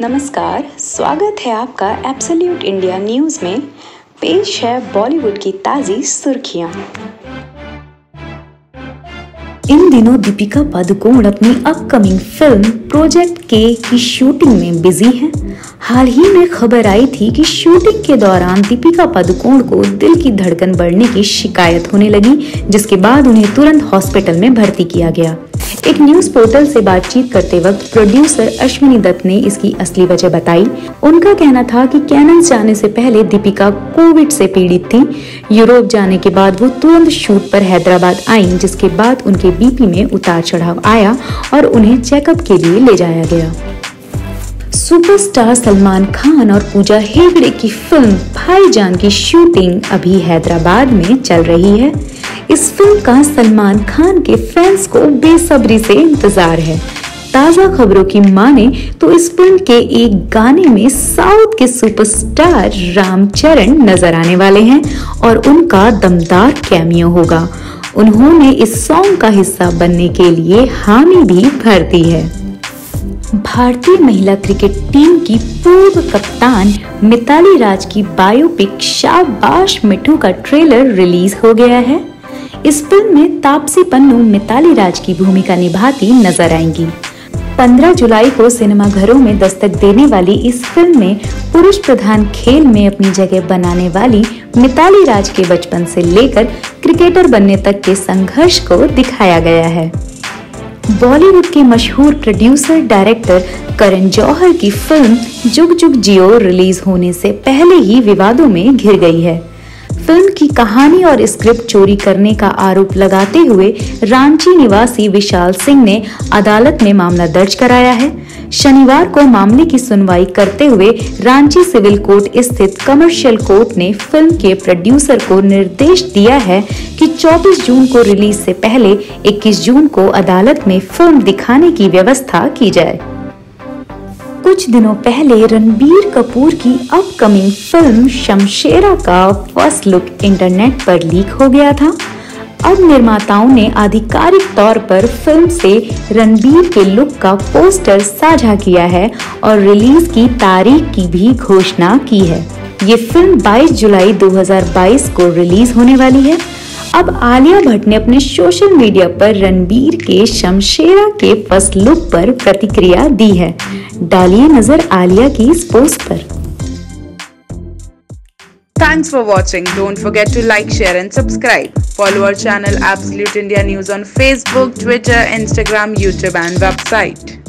नमस्कार, स्वागत है आपका एब्सोल्यूट इंडिया न्यूज़ में। पेश है बॉलीवुड की ताजी सुर्खियाँ। इन दिनों दीपिका पादुकोण अपनी अपकमिंग फ़िल्म प्रोजेक्ट के की शूटिंग में बिज़ी हैं। हाल ही में खबर आई थी कि शूटिंग के दौरान दीपिका पादुकोण को दिल की धड़कन बढ़ने की शिकायत होने लगी, जिसके बाद उन्हें तुरंत हॉस्पिटल में भर्ती किया गया। एक न्यूज़ पोर्टल से बातचीत करते वक्त प्रोड्यूसर अश्विनी दत्त ने इसकी असली वजह बताई। उनका कहना था कि कैनन जाने से पहले दीपिका कोविड से पीड़ित थी। यूरोप जाने के बाद वो तुरंत शूट पर हैदराबाद आई, जिसके बाद उनके बीपी में उतार चढ़ाव आया और उन्हें चेकअप के लिए ले जाया गया। सुपरस्टार सलमान खान और पूजा हेगड़े की फ़िल्म भाईजान की शूटिंग अभी हैदराबाद में चल रही है। इस फ़िल्म का सलमान खान के फैंस को बेसब्री से इंतज़ार है। ताज़ा खबरों की माने तो इस फ़िल्म के एक गाने में साउथ के सुपरस्टार रामचरण नज़र आने वाले हैं और उनका दमदार कैमियो होगा। उन्होंने इस सॉन्ग का हिस्सा बनने के लिए हामी भी भर दी है। भारतीय महिला क्रिकेट टीम की पूर्व कप्तान मिताली राज की बायोपिक शाबाश मिठू का ट्रेलर रिलीज़ हो गया है। इस फ़िल्म में तापसी पन्नू, मिताली राज की भूमिका निभाती नज़र आएँगी। 15 जुलाई को सिनेमाघरों में दस्तक देने वाली इस फ़िल्म में पुरुष प्रधान खेल में अपनी जगह बनाने वाली मिताली राज के बचपन से लेकर क्रिकेटर बनने तक के संघर्ष को दिखाया गया है। बॉलीवुड के मशहूर प्रोड्यूसर, डायरेक्टर करण जौहर की फ़िल्म जुग जुग जियो रिलीज़ होने से पहले ही विवादों में घिर गई है। फ़िल्म की कहानी और स्क्रिप्ट चोरी करने का आरोप लगाते हुए रांची निवासी विशाल सिंह ने अदालत में मामला दर्ज कराया है। शनिवार को मामले की सुनवाई करते हुए रांची सिविल कोर्ट स्थित कमर्शियल कोर्ट ने फ़िल्म के प्रोड्यूसर को निर्देश दिया है कि 24 जून को रिलीज़ से पहले 21 जून को अदालत में फ़िल्म दिखाने की व्यवस्था की जाए। कुछ दिनों पहले रणबीर कपूर की अपकमिंग फ़िल्म शमशेरा का फ़र्स्ट लुक इंटरनेट पर लीक हो गया था। अब निर्माताओं ने आधिकारिक तौर पर फ़िल्म से रणबीर के लुक का पोस्टर साझा किया है और रिलीज़ की तारीख की भी घोषणा की है। ये फ़िल्म 22 जुलाई 2022 को रिलीज़ होने वाली है। अब आलिया भट्ट ने अपने सोशल मीडिया पर रणबीर के शमशेरा के फ़र्स्ट लुक पर प्रतिक्रिया दी है डालिए नज़र आलिया की इस पोस्ट पर Thanks for watching. Don't forget to like, share and subscribe. Follow our channel Absolute India News on Facebook, Twitter, Instagram, YouTube and website.